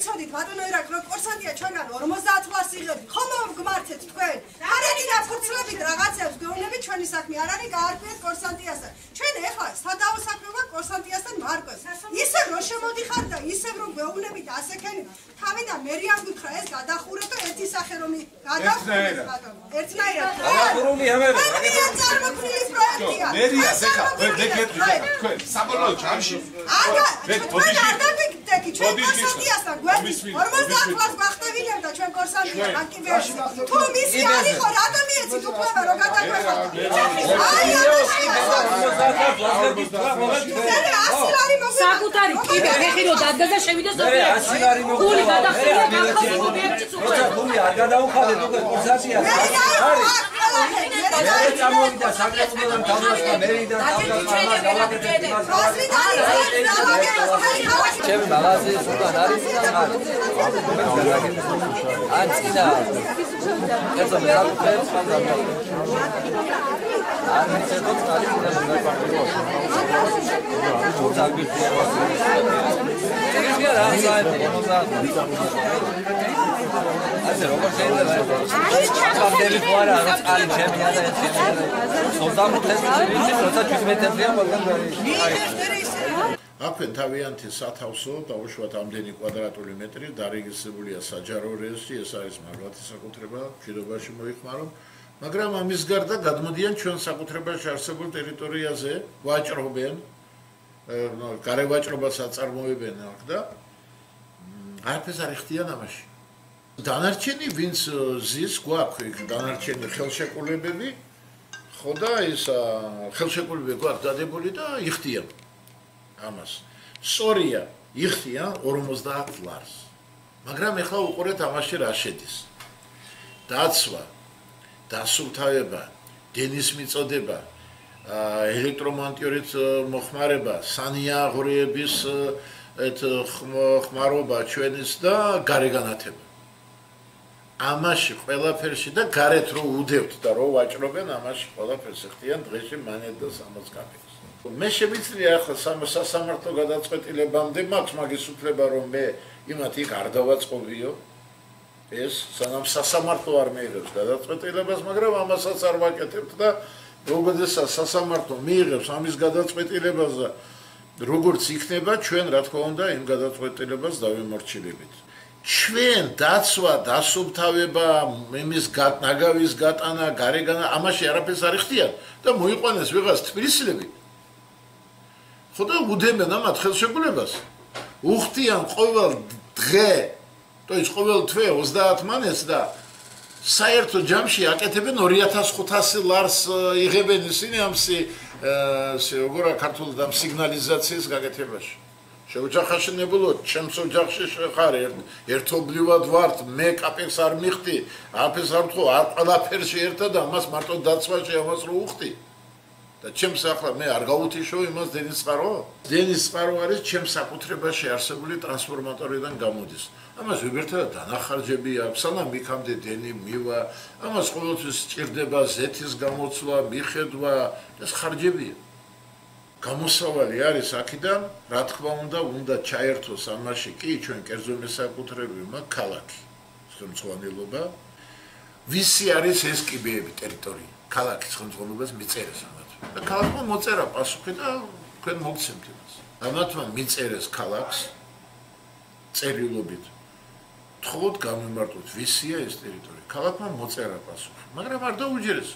იცოდით ბატონო ერაკ რომ კურსანტია ჩვენგან 50 ლარს იღებდი ხომ გმართეთ თქვენ. არადი დაფუძნებით რაღაცებს გეუბნებით ჩვენი საქმე. არ არის გაარკვიეთ კურსანტიასთან ჩვენ ეხლა სადაო საქმე ვარ კურსანტიასთან მარკოს ისე რომ შემოდიხარ და ისე რომ გეუბნებით ასექენი თავიდან მერი არ გითხრა ეს გადახურეთ და ერთი სახე რომ გადახურეთ ბატონო ერთნაირად გადახურული ამერე. რა წარმოქმნილი პროექტია. მერია ზეკა ვეკეთეთ თქვენ საბოლოო ჯამში. არა თქვენ არ დაგიგდები ჩვენ კორსანტიასთან გვერდი 50 კლას გვახტევინებ და ჩვენ კორსანტია აქტივებში თუ მისი არ იყო რატომ მიეცით უფლება რომ გადაგვეხოთ აი საკუთარი კიბე ფეხი რო დადგა და შევიდა სოფიეთში გული გადახდია გამხავს ობიექტის უკვე როცა გული არ გადაუხადეთ უკვე კორსანტიას არის მე წამოვიდა საკრებულოდან გამოსდა მერიდან დავგამა გავაკეთეთ იმას ჩემი მაღაზია სულთან არის და არის ან წინა ეს მე რა ვქეთ სანდრა არ მიცეთოთ კალი და მოგაფარდო ზალბიცია ეს რა საერთოდ ასე როგორ შეიძლება ამდენი თუ არა რა წყალი ჩემია და ეს ჩემია 25 წელი როცა 17 წელია მაგრამ აქვე თავიანთი სათავსო დაუშვათ ამდენი კვადრატული მეტრი დარეგისტრირებულია საჯარო რეესტრში ეს არის მაგალითი საკუთრება მშვიდობაში მოიხმარო მაგრამ ამის გარდა გადმოდიან ჩვენ საკუთრებაში არსებულ ტერიტორიაზე ვაჭრობენ გარევაჭრობას აწარმოებენ აქ და არაფერს არ ეხტიან ამაში. დანარჩენი ვინც ზის გვაქვს იქ დანარჩენი ხელშეკრულებები ხო და ეს ხელშეკრულებები გვაქვს დადებული და იხდიან ამას. სწორია იხდიან 50 ლარს. მაგრამ ეხლა უყურეთ ამაში რა შედის. დაცვა დასუფთავება დენის მიწოდება ელექტრომონტიორით მოხმარება სანიაღრიების ეს ხმარობა ჩვენის და გარეგანათება. ამაში ყველაფერში და გარეთ რო უდევთ და რო ვაჭრობენ ამაში ყველაფერს ხდიან დღეში მანეთ და 60 კაპიკს მე შემიძლია ახლა სასამართლო გადაწყვეტილებამდე მაქვს მაგის უფლება რომ მე იმათ იქ არ დავაწყობიო. ეს სანამ სასამართლო არ მიიღებს გადაწყვეტილებას მაგრამ ამასაც არ ვაკეთებთ და როდესაც სასამართლო მიიღებს ამის გადაწყვეტილებას როგორც იქნება ჩვენ რა თქმა უნდა იმ გადაწყვეტილებას დავემორჩილებით ჩვენ დაცვა დასუფთავება იმის ნაგავის გატანა გარეგანა ამაში არაფერს არ იხდიან და მოიყვანეს ვიღაც თბილისელები ხო და უდემენ ამ ხელშეკრულებას უხდიან ყოველ დღე то есть ყოველ თვე 30 მანეს და საერთო ჯამში აკეთებენ 2500 ლარს იღებენ ისინი ამსი ესე როგორა ქართულ და სიგნალიზაციის გაკეთებაში. შეუჯახაშნებულო ჩემს ოჯახში შეხარ ერთობლივად ვართ მე კაპექს არ მიხდი აფეს არ თქო არ ყველაფერში ერთად ამას მარტო დაცვაში ამას რო უხდი და ჩემს ახლა მე არ გავუთიშო იმას დენის წყარო? დენის წყარო არის ჩემს საკუთრებაში არსებული ტრანსფორმატორიდან გამოდის. ამას ვიბერთა დანახარჯები აქვს სანამ მიქამდე დენი მივა ამას ყოველთვის სჭირდება ზეთის გამოცვლა მიხედვა ეს ხარჯებია. გამოსავალი არის აქედან, რა თქმა უნდა, უნდა ჩაერთოს ამაში კი ჩვენ კერძო მესაკუთრებები მაგ ქალაქი. ხელმძღვანელობა ვისი არის ეს კიბეები ტერიტორია? ქალაქის ხელმძღვანელობას მიწერეს ამათ. და ქალაქმა მოწერა პასუხი და თქვენ მოგცემთ იმას. ამათმა მიწერეს ქალაქს წერილობით. თხოვთ გამიმარტოთ ვისია ეს ტერიტორია. ქალაქმა მოწერა პასუხი, მაგრამ არ დაუჯერეს.